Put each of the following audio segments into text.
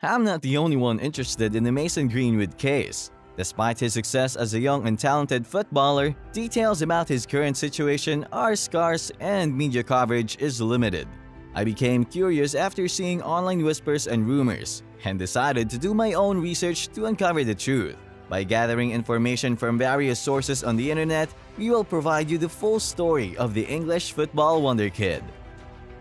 I'm not the only one interested in the Mason Greenwood case. Despite his success as a young and talented footballer, details about his current situation are scarce and media coverage is limited. I became curious after seeing online whispers and rumors, and decided to do my own research to uncover the truth. By gathering information from various sources on the internet, we will provide you the full story of the English football wonder kid.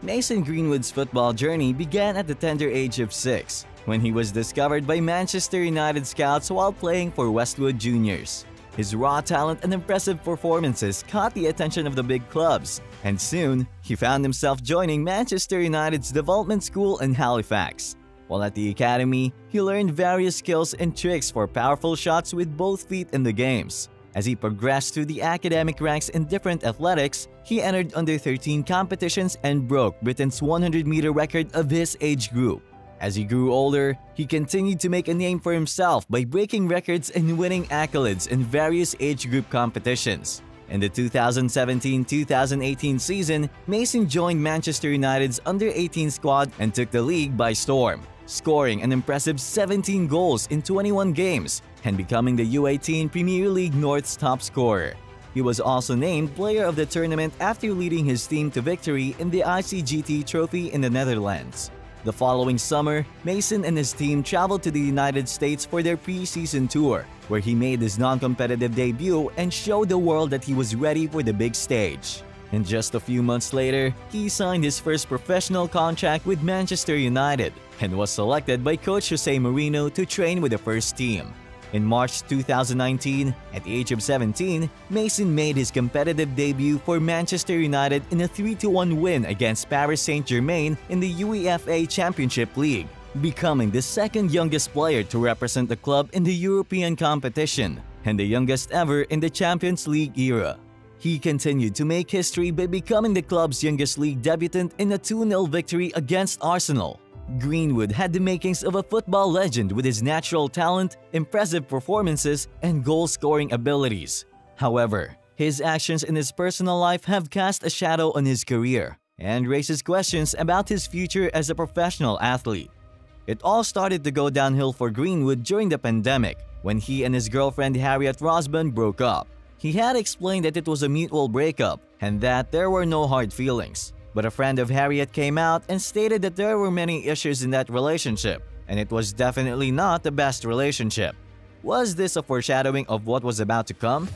Mason Greenwood's football journey began at the tender age of 6, when he was discovered by Manchester United scouts while playing for Westwood Juniors. His raw talent and impressive performances caught the attention of the big clubs, and soon he found himself joining Manchester United's development school in Halifax. While at the academy, he learned various skills and tricks for powerful shots with both feet in the games. As he progressed through the academic ranks in different athletics, he entered under 13 competitions and broke Britain's 100-meter record of his age group. As he grew older, he continued to make a name for himself by breaking records and winning accolades in various age group competitions. In the 2017-2018 season, Mason joined Manchester United's under-18 squad and took the league by storm, scoring an impressive 17 goals in 21 games and becoming the U18 Premier League North's top scorer. He was also named player of the tournament after leading his team to victory in the ICGT Trophy in the Netherlands. The following summer, Mason and his team traveled to the United States for their preseason tour, where he made his non-competitive debut and showed the world that he was ready for the big stage. And just a few months later, he signed his first professional contract with Manchester United and was selected by coach Jose Mourinho to train with the first team. In March 2019, at the age of 17, Mason made his competitive debut for Manchester United in a 3-1 win against Paris Saint-Germain in the UEFA Championship League, becoming the second youngest player to represent the club in the European competition and the youngest ever in the Champions League era. He continued to make history by becoming the club's youngest league debutant in a 2-0 victory against Arsenal. Greenwood had the makings of a football legend with his natural talent, impressive performances, and goal-scoring abilities. However, his actions in his personal life have cast a shadow on his career and raises questions about his future as a professional athlete. It all started to go downhill for Greenwood during the pandemic when he and his girlfriend Harriet Robson broke up. He had explained that it was a mutual breakup and that there were no hard feelings. But a friend of Harriet came out and stated that there were many issues in that relationship, and it was definitely not the best relationship. Was this a foreshadowing of what was about to come?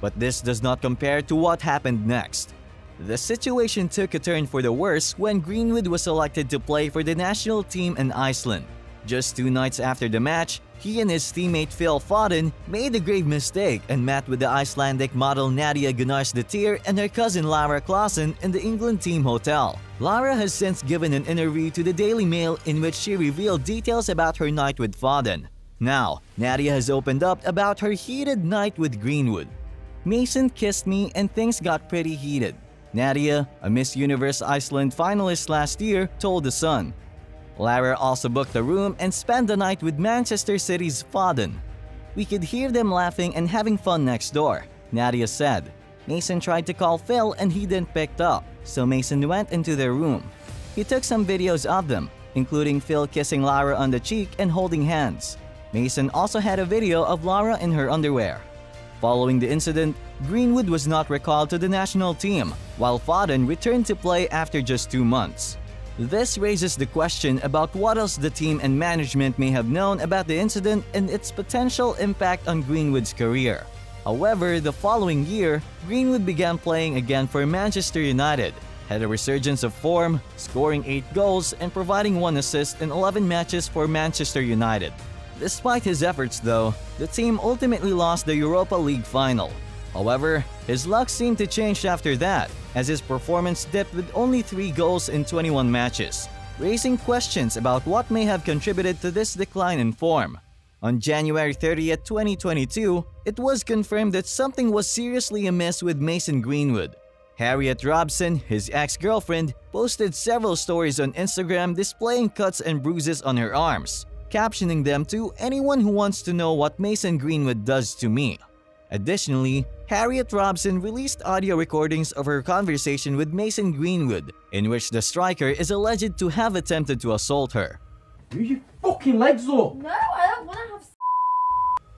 But this does not compare to what happened next. The situation took a turn for the worse when Greenwood was selected to play for the national team in Iceland. Just two nights after the match, he and his teammate Phil Foden made a grave mistake and met with the Icelandic model Nadia Gunnarsdottir and her cousin Lara Clausen in the England team hotel. Lara has since given an interview to the Daily Mail in which she revealed details about her night with Foden. Now, Nadia has opened up about her heated night with Greenwood. Mason kissed me and things got pretty heated. Nadia, a Miss Universe Iceland finalist last year, told The Sun. Lara also booked a room and spent the night with Manchester City's Foden. We could hear them laughing and having fun next door, Nadia said. Mason tried to call Phil and he didn't pick up, so Mason went into their room. He took some videos of them, including Phil kissing Lara on the cheek and holding hands. Mason also had a video of Lara in her underwear. Following the incident, Greenwood was not recalled to the national team, while Foden returned to play after just two months. This raises the question about what else the team and management may have known about the incident and its potential impact on Greenwood's career. However, the following year, Greenwood began playing again for Manchester United, had a resurgence of form, scoring 8 goals and providing 1 assist in 11 matches for Manchester United. Despite his efforts though, the team ultimately lost the Europa League final. However, his luck seemed to change after that, as his performance dipped with only 3 goals in 21 matches, raising questions about what may have contributed to this decline in form. On January 30, 2022, it was confirmed that something was seriously amiss with Mason Greenwood. Harriet Robson, his ex-girlfriend, posted several stories on Instagram displaying cuts and bruises on her arms, captioning them to anyone who wants to know what Mason Greenwood does to me. Additionally, Harriet Robson released audio recordings of her conversation with Mason Greenwood, in which the striker is alleged to have attempted to assault her. Use your fucking legs though. No, I don't want to have. s-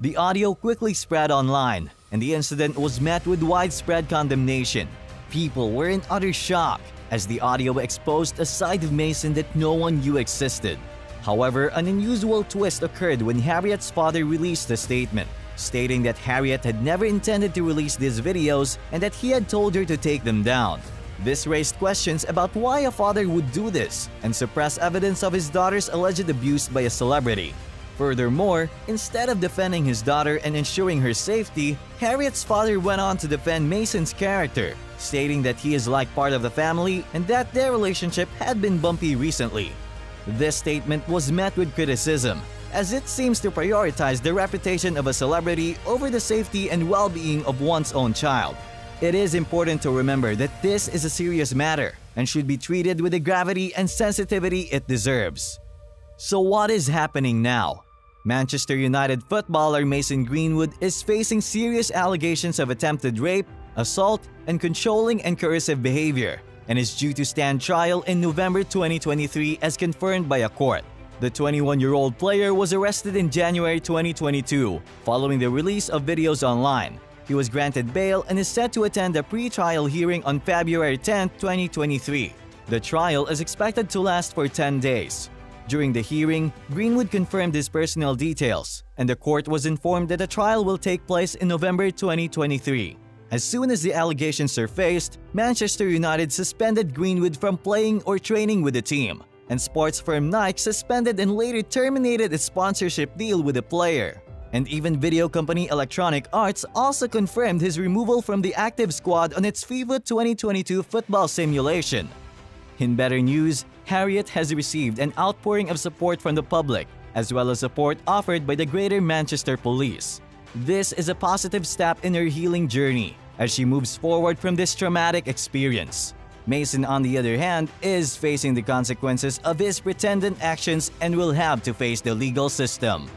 The audio quickly spread online, and the incident was met with widespread condemnation. People were in utter shock as the audio exposed a side of Mason that no one knew existed. However, an unusual twist occurred when Harriet's father released a statement, stating that Harriet had never intended to release these videos and that he had told her to take them down. This raised questions about why a father would do this and suppress evidence of his daughter's alleged abuse by a celebrity. Furthermore, instead of defending his daughter and ensuring her safety, Harriet's father went on to defend Mason's character, stating that he is like part of the family and that their relationship had been bumpy recently. This statement was met with criticism, as it seems to prioritize the reputation of a celebrity over the safety and well-being of one's own child. It is important to remember that this is a serious matter and should be treated with the gravity and sensitivity it deserves. So what is happening now? Manchester United footballer Mason Greenwood is facing serious allegations of attempted rape, assault, and controlling and coercive behavior and is due to stand trial in November 2023 as confirmed by a court. The 21-year-old player was arrested in January 2022 following the release of videos online. He was granted bail and is set to attend a pre-trial hearing on February 10, 2023. The trial is expected to last for 10 days. During the hearing, Greenwood confirmed his personal details, and the court was informed that the trial will take place in November 2023. As soon as the allegations surfaced, Manchester United suspended Greenwood from playing or training with the team, and sports firm Nike suspended and later terminated its sponsorship deal with the player. And even video company Electronic Arts also confirmed his removal from the active squad on its FIFA 2022 football simulation. In better news, Harriet has received an outpouring of support from the public, as well as support offered by the Greater Manchester Police. This is a positive step in her healing journey as she moves forward from this traumatic experience. Mason, on the other hand, is facing the consequences of his pretended actions and will have to face the legal system.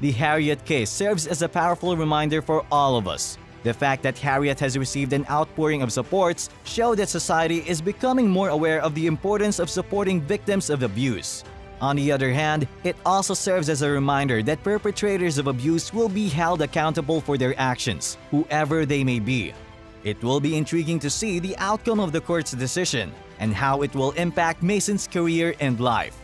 The Harriet case serves as a powerful reminder for all of us. The fact that Harriet has received an outpouring of supports show that society is becoming more aware of the importance of supporting victims of abuse. On the other hand, it also serves as a reminder that perpetrators of abuse will be held accountable for their actions, whoever they may be. It will be intriguing to see the outcome of the court's decision and how it will impact Mason's career and life.